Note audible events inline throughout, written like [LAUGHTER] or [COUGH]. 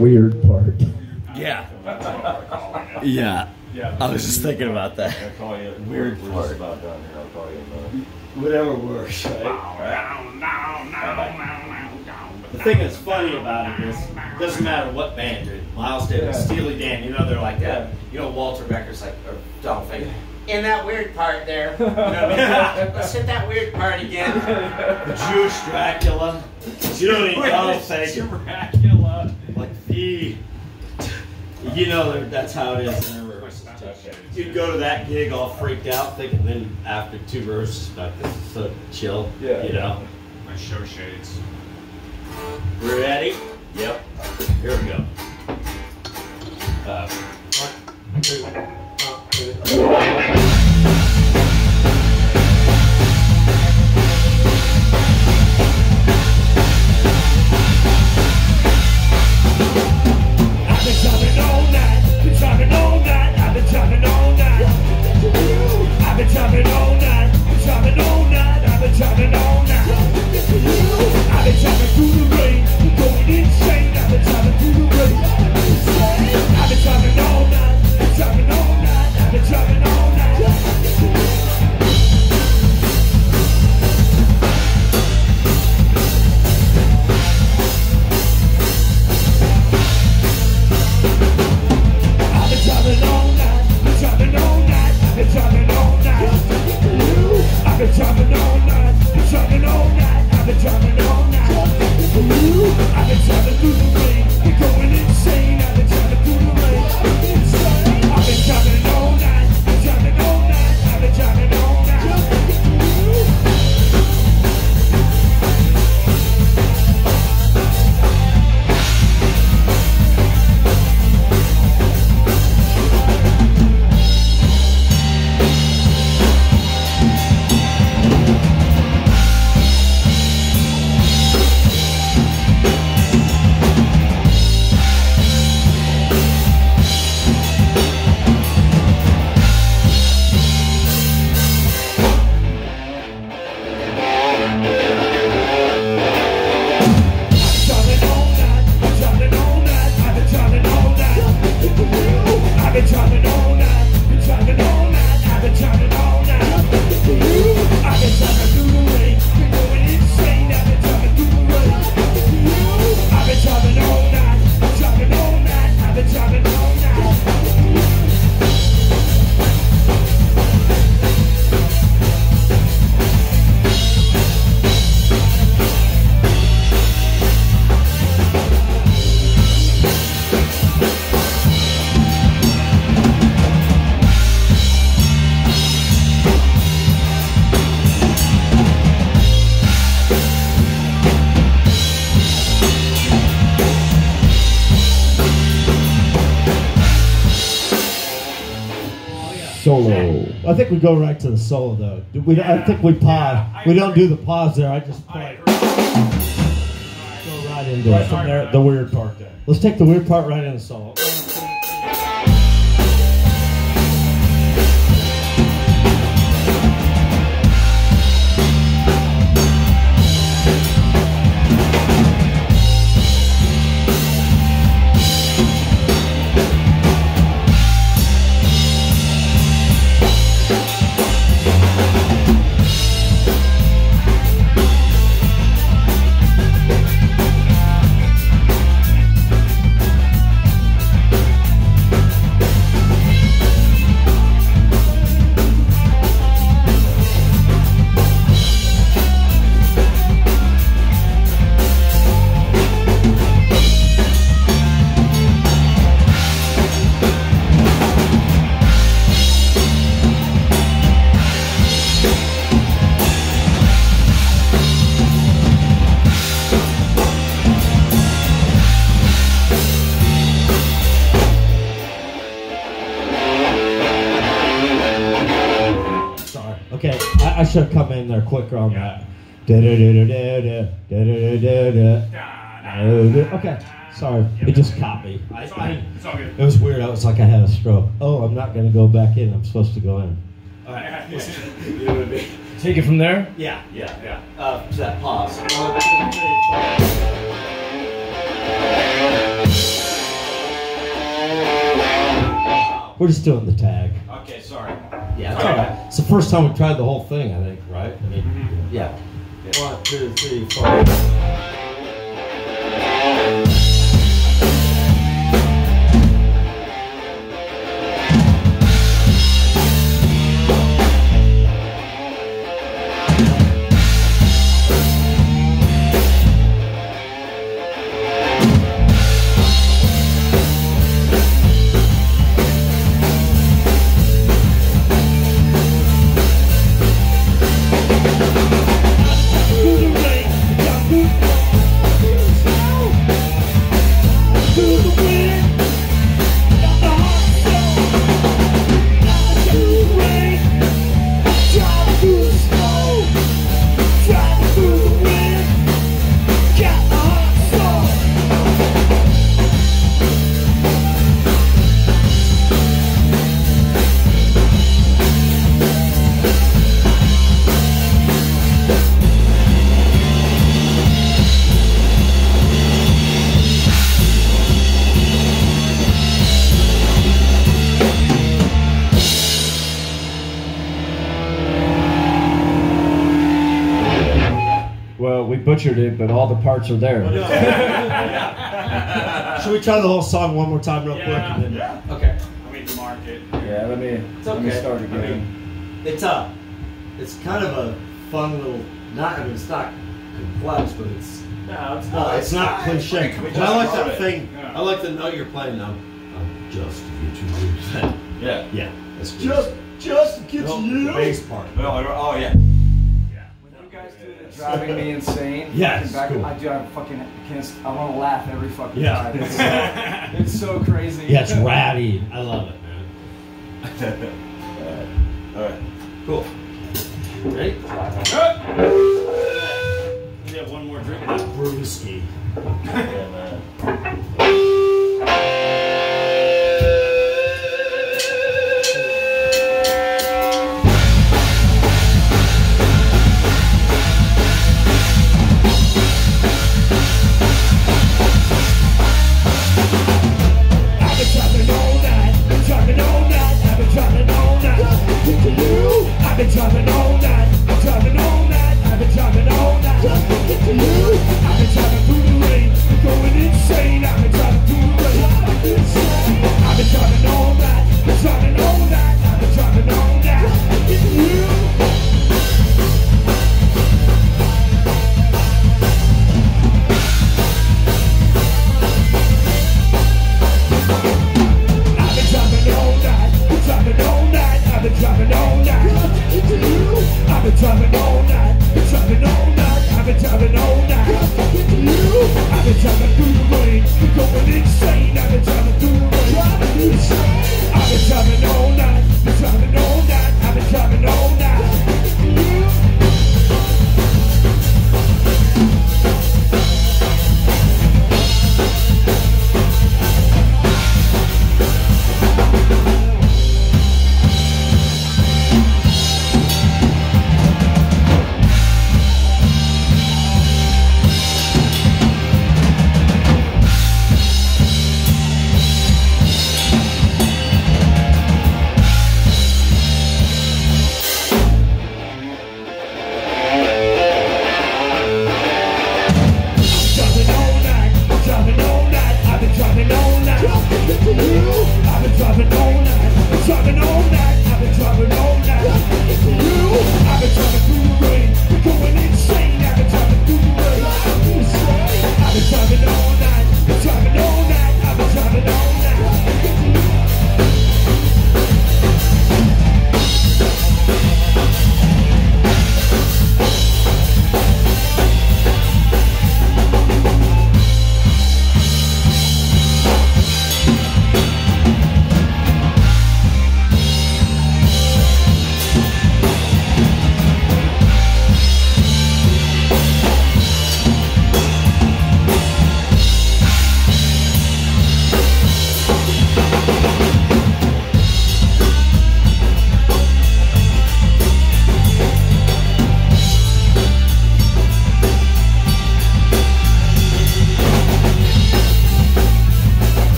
weird part. Yeah. Yeah. Yeah. I was just thinking about that. I'll call you. Weird part. about done here. I'll call you. in Whatever works, right? The thing that's funny about it is, it doesn't matter what band, dude. Miles Davis, Yeah. Steely Dan, you know they're like that. You know Walter Becker's like, or Donald Fagen. In that weird part there. [LAUGHS] You know I mean? [LAUGHS] Let's hit that weird part again. The Jewish Dracula. You know what I mean? Donald Fagen. Dracula. Like the, you know that's how it is. in. You'd go to that gig all freaked out, thinking then after two verses, like this is so chill. Yeah. You know. My show shades. Ready? Yep. Here we go. Uh, I've I've been think we go right to the solo though. Do We, I think we pause. We don't do the pause there. I just play. Go right into it. From there, the weird part there. Let's take the weird part right into the solo. Have come in there quicker on that. Okay, sorry. It just caught me. I, It's all good. It's all good. it was weird. I was like I had a stroke. Oh, I'm not gonna go back in. I'm supposed to go in. all right. [LAUGHS] You know what I mean? Take it from there. Yeah, yeah, yeah. Uh, to that pause. [LAUGHS] We're just doing the tag. Okay, sorry. Yeah, it's all right. It's the first time we tried the whole thing, I think, right? I mean, Mm-hmm. yeah. One, two, three, four. Well, we butchered it, but all the parts are there. [LAUGHS] Should we try the whole song one more time, real quick? Yeah. Okay. I mean, to market. Yeah, let me it's let me okay. start I again. It's a, it's kind of a fun little. Not, I mean, it's not complex, but it's. No, it's No, it's not cliche. pretty But I like cool. that thing. Yeah. I like the note you're playing now. I'm just to get you. [LAUGHS] Yeah. yeah, that's. Just, just to get No, you. the bass part. Oh, oh yeah. Driving me insane, Yeah, fucking it's back, cool. I do. I fucking can't. I want to laugh every fucking Yeah. time. It's so, [LAUGHS] it's so crazy. Yeah, it's ratty. I love it, man. [LAUGHS] All right. Cool. Ready? We have one more drink. Brewski. [LAUGHS] Yeah, man.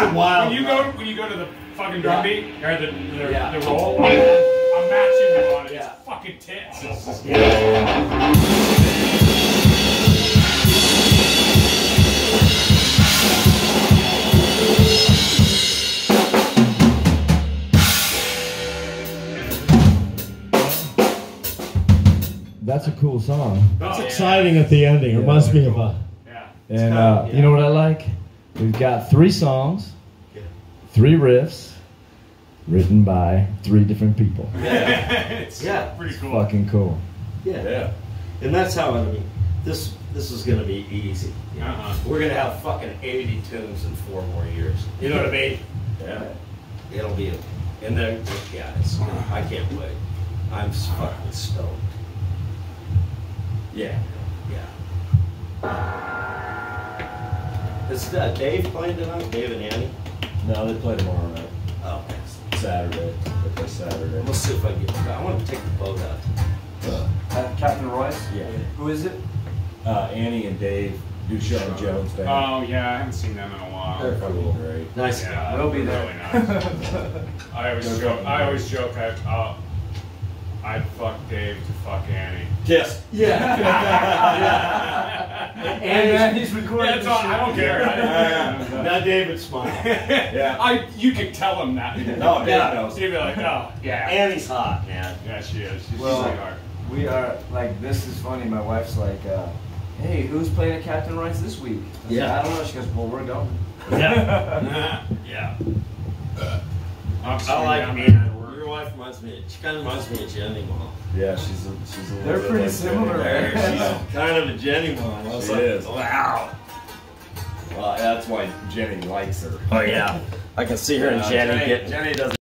Ride. It's Ah, a wild. When you go, when you go to the fucking drum beat or the the, Yeah. the roll, I'm matching you on it. Yeah. It's fucking tits. It's That's a cool song. That's Oh, yeah. exciting at the ending. It Yeah, reminds me really of a. Yeah. And uh, you know what I like? We've got three songs, three riffs, written by three different people. Yeah, [LAUGHS] it's Yeah. pretty cool. Fucking cool. Yeah. Yeah. And that's how I mean. This this is gonna be easy. you know. Uh-huh. We're gonna have fucking 80 tunes in four more years. You know what I mean? Yeah. It'll be, and then yeah, it's, I can't wait. I'm s- fucking stoked. Yeah. Yeah. Is uh, Dave playing tonight? Dave and Annie? No, they play tomorrow night. Oh, Saturday. They play Saturday. we'll see if I get. I want to take the boat out. Uh, Captain Royce? Yeah. Who is it? Uh, Annie and Dave, Duchon Jones band. Oh yeah, I haven't seen them in a while. They're fucking great. Nice. Yeah, We'll be there. Really nice. [LAUGHS] I always joke. I always joke. I, uh, I'd fuck Dave to fuck Annie. Kiss. [LAUGHS] [LAUGHS] And uh, he's recording Yeah, it's this all, I don't care. I, Now [LAUGHS] David smile. [LAUGHS] Yeah. I you can tell him that. No, Dave knows. He'd be like, oh yeah, Annie's hot, man. yeah, she is. She's Well, a. We are like this is funny. My wife's like, uh, "Hey, who's playing at Captain Rice this week?" I said, Yeah. I don't know. She goes, "Well, we're going." Yeah. [LAUGHS] yeah. I'm I swinging like down me. there to work. Your wife reminds me. She kind of reminds me of Jenny Mom. Yeah, she's a, she's a little They're bit pretty like similar, Jenny. man. She's kind of a Jenny Mom. I was She like, is. wow. Well, that's why Jenny likes her. Oh yeah. [LAUGHS] I can see her and Uh, Jenny getting. Jenny doesn't.